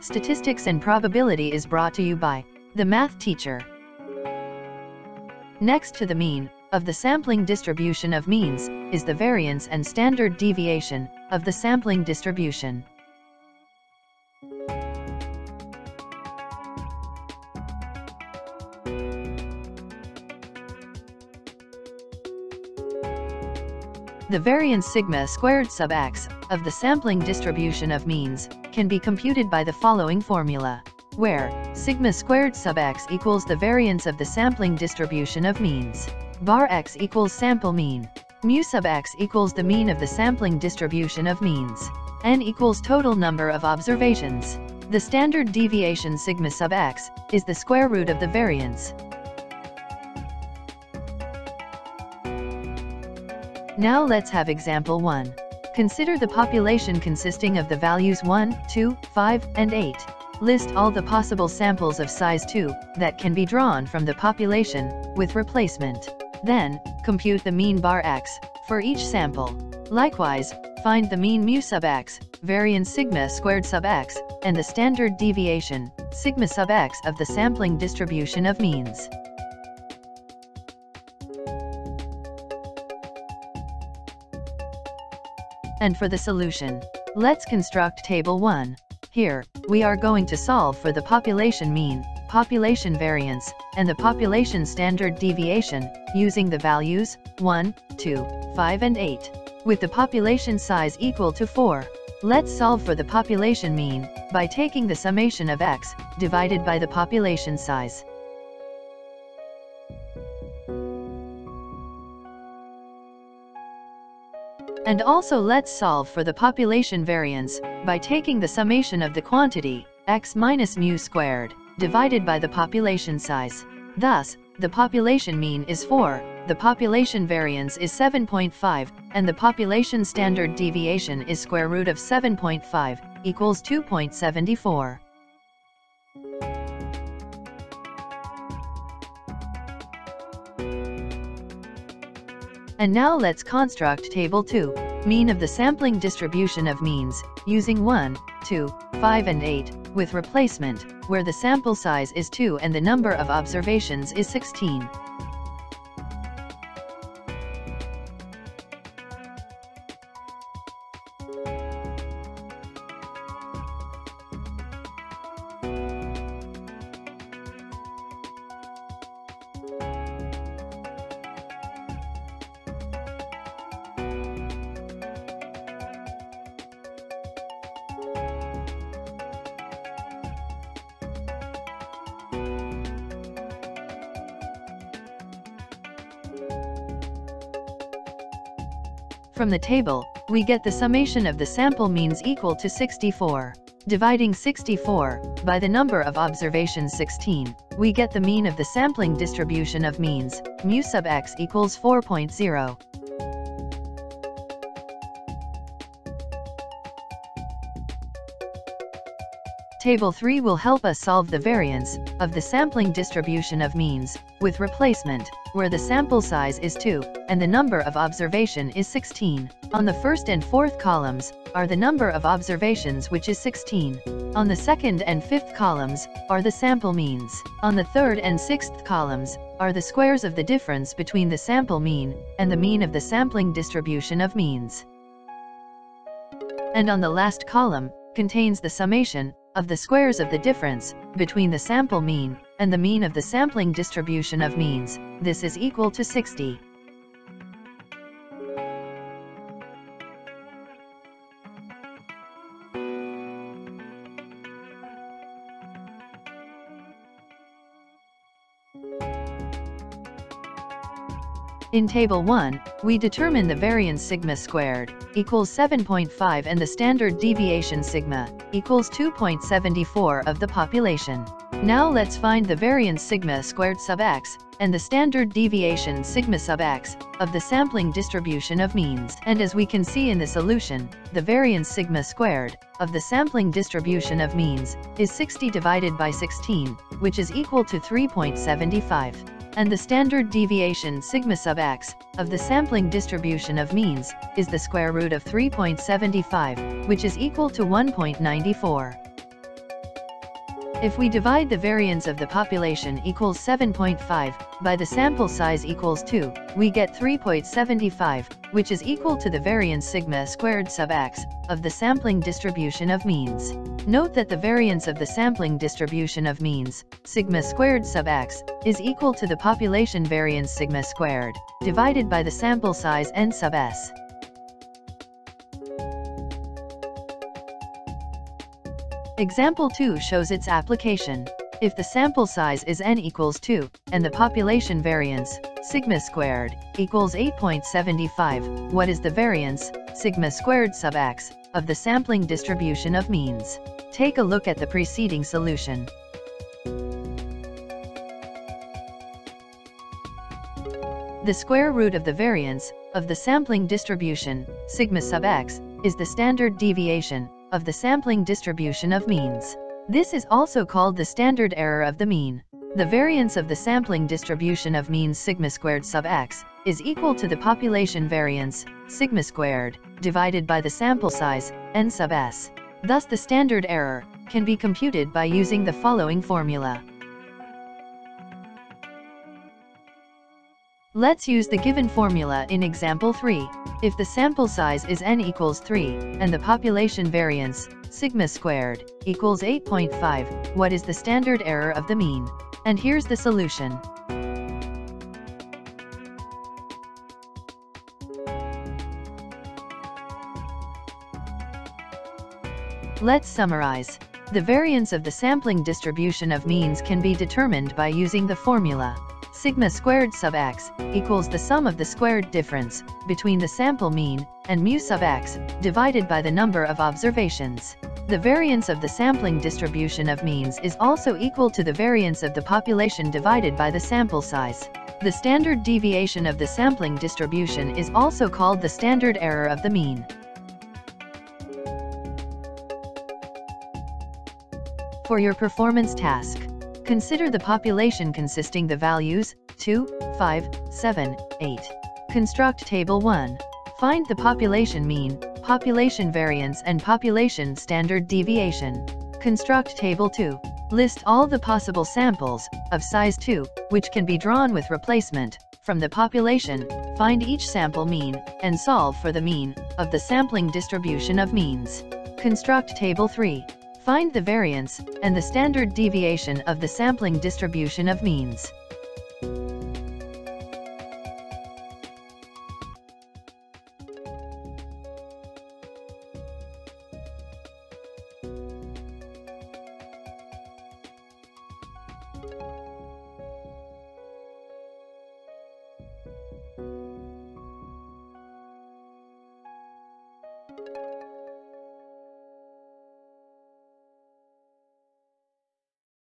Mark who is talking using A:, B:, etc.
A: Statistics and Probability is brought to you by the math teacher. Next to the mean of the sampling distribution of means is the variance and standard deviation of the sampling distribution. The variance sigma squared sub x of the sampling distribution of means can be computed by the following formula, where sigma squared sub x equals the variance of the sampling distribution of means. Bar x equals sample mean. Mu sub x equals the mean of the sampling distribution of means. n equals total number of observations. The standard deviation sigma sub x is the square root of the variance. Now let's have example 1. Consider the population consisting of the values 1, 2, 5, and 8. List all the possible samples of size 2 that can be drawn from the population with replacement. Then, compute the mean bar x for each sample. Likewise, find the mean mu sub x, variance sigma squared sub x, and the standard deviation, sigma sub x of the sampling distribution of means. And for the solution, let's construct table 1. Here, we are going to solve for the population mean, population variance, and the population standard deviation, using the values 1, 2, 5 and 8. With the population size equal to 4, let's solve for the population mean, by taking the summation of x, divided by the population size. And also let's solve for the population variance, by taking the summation of the quantity, x minus mu squared, divided by the population size. Thus, the population mean is 4, the population variance is 7.5, and the population standard deviation is square root of 7.5, equals 2.74. And now let's construct table 2, mean of the sampling distribution of means, using 1, 2, 5 and 8, with replacement, where the sample size is 2 and the number of observations is 16. From the table, we get the summation of the sample means equal to 64. Dividing 64 by the number of observations 16, we get the mean of the sampling distribution of means, mu sub x equals 4.0. Table 3 will help us solve the variance of the sampling distribution of means with replacement, where the sample size is 2 and the number of observation is 16. On the first and fourth columns are the number of observations which is 16. On the second and fifth columns are the sample means. On the third and sixth columns are the squares of the difference between the sample mean and the mean of the sampling distribution of means. And on the last column contains the summation of the squares of the difference between the sample mean and the mean of the sampling distribution of means, this is equal to 60. In Table 1, we determine the variance sigma squared equals 7.5 and the standard deviation sigma equals 2.74 of the population. Now let's find the variance sigma squared sub x and the standard deviation sigma sub x of the sampling distribution of means. And as we can see in the solution, the variance sigma squared of the sampling distribution of means is 60 divided by 16, which is equal to 3.75 and the standard deviation sigma sub x of the sampling distribution of means is the square root of 3.75, which is equal to 1.94. If we divide the variance of the population equals 7.5 by the sample size equals 2, we get 3.75, which is equal to the variance sigma squared sub x of the sampling distribution of means. Note that the variance of the sampling distribution of means, sigma squared sub x, is equal to the population variance sigma squared, divided by the sample size n sub s. Example 2 shows its application. If the sample size is n equals 2, and the population variance, sigma squared, equals 8.75, what is the variance, sigma squared sub x, of the sampling distribution of means? Take a look at the preceding solution. The square root of the variance, of the sampling distribution, sigma sub x, is the standard deviation, of the sampling distribution of means. This is also called the standard error of the mean. The variance of the sampling distribution of means sigma squared sub x is equal to the population variance, sigma squared, divided by the sample size, n sub s. Thus the standard error can be computed by using the following formula. Let's use the given formula in example 3. If the sample size is n equals 3, and the population variance, sigma squared, equals 8.5, what is the standard error of the mean? And here's the solution. Let's summarize. The variance of the sampling distribution of means can be determined by using the formula sigma squared sub x equals the sum of the squared difference between the sample mean and mu sub x divided by the number of observations. The variance of the sampling distribution of means is also equal to the variance of the population divided by the sample size. The standard deviation of the sampling distribution is also called the standard error of the mean. For your performance task, Consider the population consisting the values 2, 5, 7, 8. Construct table 1. Find the population mean, population variance and population standard deviation. Construct table 2. List all the possible samples, of size 2, which can be drawn with replacement, from the population, find each sample mean, and solve for the mean, of the sampling distribution of means. Construct table 3. Find the variance, and the standard deviation of the sampling distribution of means.